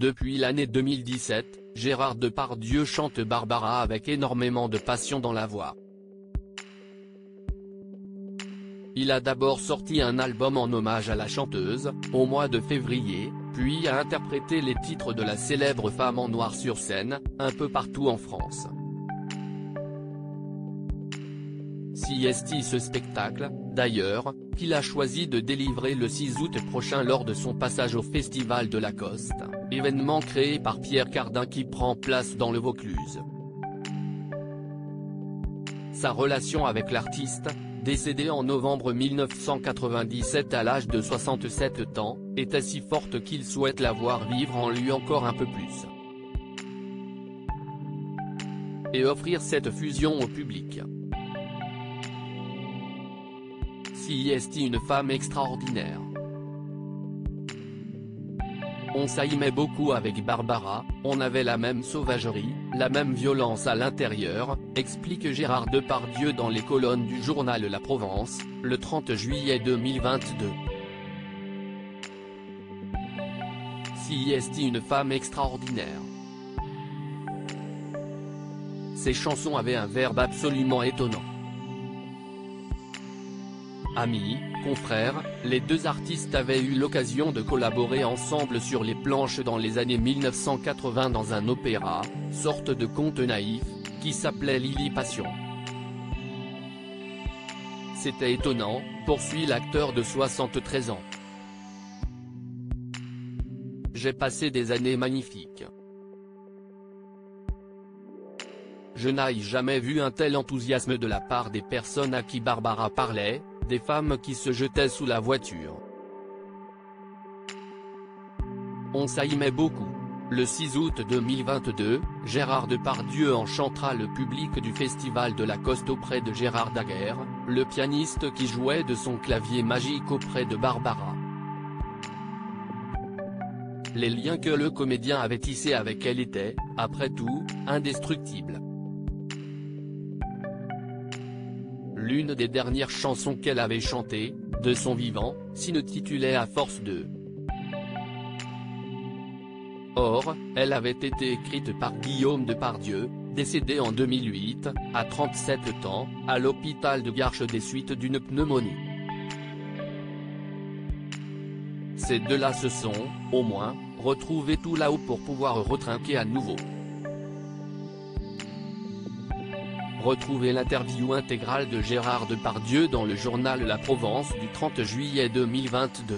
Depuis l'année 2017, Gérard Depardieu chante Barbara avec énormément de passion dans la voix. Il a d'abord sorti un album en hommage à la chanteuse, au mois de février, puis a interprété les titres de la célèbre femme en noir sur scène, un peu partout en France. Si est ce spectacle, d'ailleurs, qu'il a choisi de délivrer le 6 août prochain lors de son passage au Festival de la Coste, événement créé par Pierre Cardin qui prend place dans le Vaucluse. Sa relation avec l'artiste, décédé en novembre 1997 à l'âge de 67 ans, était si forte qu'il souhaite la voir vivre en lui encore un peu plus. Et offrir cette fusion au public. Si est une femme extraordinaire. On s'aimait beaucoup avec Barbara, on avait la même sauvagerie, la même violence à l'intérieur, explique Gérard Depardieu dans les colonnes du journal La Provence, le 30 juillet 2022. Si est une femme extraordinaire. Ses chansons avaient un verbe absolument étonnant. Amis, confrères, les deux artistes avaient eu l'occasion de collaborer ensemble sur les planches dans les années 1980 dans un opéra, sorte de conte naïf, qui s'appelait Lily Passion. C'était étonnant, poursuit l'acteur de 73 ans. J'ai passé des années magnifiques. Je n'ai jamais vu un tel enthousiasme de la part des personnes à qui Barbara parlait, femmes qui se jetaient sous la voiture. On s'aimait beaucoup. Le 6 août 2022, Gérard Depardieu enchantera le public du Festival de la Coste auprès de Gérard Daguerre, le pianiste qui jouait de son clavier magique auprès de Barbara. Les liens que le comédien avait tissés avec elle étaient, après tout, indestructibles. L'une des dernières chansons qu'elle avait chantées, de son vivant, s'intitulait À force de. Or, elle avait été écrite par Guillaume Depardieu, décédé en 2008, à 37 ans, à l'hôpital de Garches des suites d'une pneumonie. Ces deux-là se sont, au moins, retrouvés tout là-haut pour pouvoir retrinquer à nouveau. Retrouvez l'interview intégrale de Gérard Depardieu dans le journal La Provence du 30 juillet 2022.